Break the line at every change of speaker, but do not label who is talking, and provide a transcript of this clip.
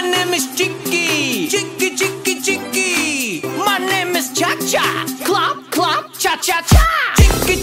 My name is Chicky. Chicky, Chicky, Chicky. My name is Cha Cha. Clap, clap, cha cha cha. Chicky,